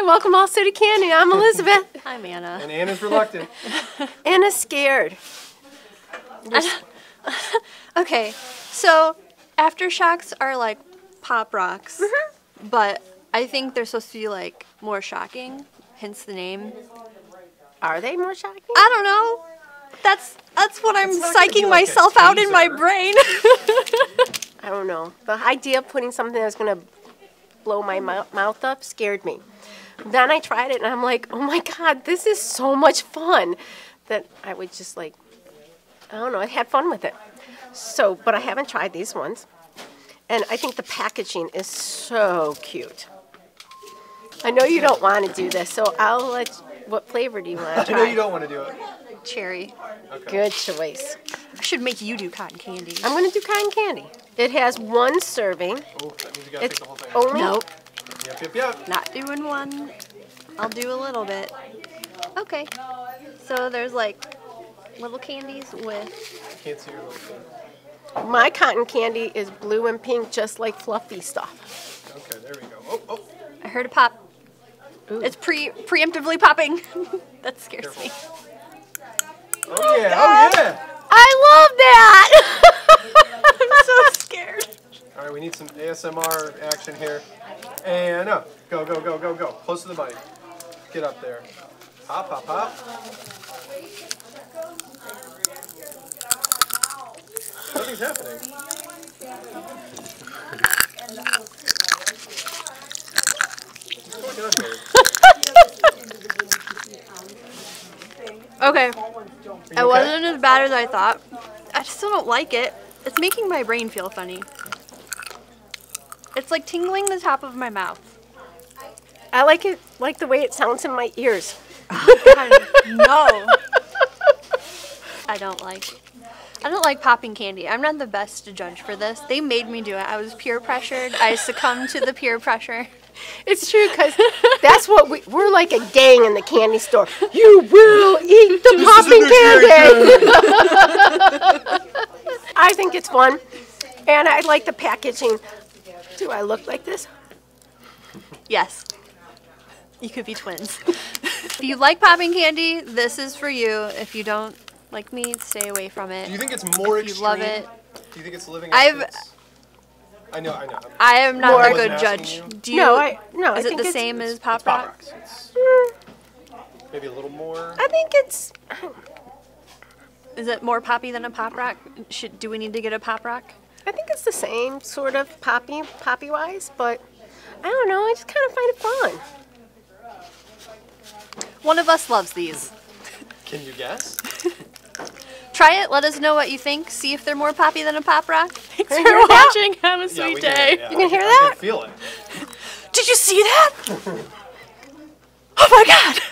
Hi, welcome all to Candy. I'm Elizabeth. I'm Anna. And Anna's reluctant. Anna's scared. Okay, so aftershocks are like pop rocks, mm-hmm. but I think they're supposed to be like more shocking, hence the name. Are they more shocking? I don't know. That's that's what I'm It's not gonna be psyching like myself out in my brain. I don't know. The idea of putting something that's going to blow my mou- mouth up scared me. Then I tried it and I'm like, oh my God, this is so much fun that I would just like, I don't know, I had fun with it. So, but I haven't tried these ones. And I think the packaging is so cute. I know you don't want to do this, so I'll let, what flavor do you want to I know you don't want to do it. Cherry. Okay. Good choice. I should make you do cotton candy. I'm going to do cotton candy. It has one serving. Oh, that means you gotta It's take the whole thing. only Nope, Yep, yep, yep. not doing one. I'll do a little bit. Okay. So there's like little candies with Can't see your little thing. My cotton candy is blue and pink, just like fluffy stuff. Okay, there we go. Oh, oh. I heard a pop. It's pre preemptively popping. that scares me. Oh, yeah, oh, oh yeah. I love that! I'm so scared. All right, we need some ASMR action here. And up. Go, go, go, go, go. Close to the mic. Get up there. Hop, hop, hop. Nothing's happening. What's going on here? Okay, it okay? wasn't as bad as I thought. I just still don't like it. It's making my brain feel funny. It's like tingling the top of my mouth. I like it, like the way it sounds in my ears. God, no. I don't like. I don't like popping candy. I'm not the best to judge for this. They made me do it. I was peer pressured. I succumbed to the peer pressure. It's true, because that's what we, we're like a gang in the candy store. You will eat the popping candy! I think it's fun, and I like the packaging. Do I look like this? Yes. You could be twins. if you like popping candy, this is for you. If you don't like me, stay away from it. Do you think it's more If you love it. Do you think it's living I've- its- I know, I know. I am not More- a I good judge. you. Do you, No, I- no, I Is it think the it's- same as It's Pop Pop Rock? Rocks. It's mm. maybe a little more. I think it's. Is it more poppy than a Pop Rock? Should do we need to get a Pop Rock? I think it's the same sort of poppy, poppy wise, but I don't know. I just kind of find it fun. One of us loves these. Can you guess? Try it. Let us know what you think. See if they're more poppy than a Pop Rock. Thanks for you that? watching. Have a Yeah, sweet can- day. yeah, You can I hear I that? can feel it. Did you see that? oh my god!